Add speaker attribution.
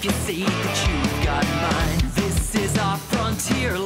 Speaker 1: if you see that you've got mine. This is our frontier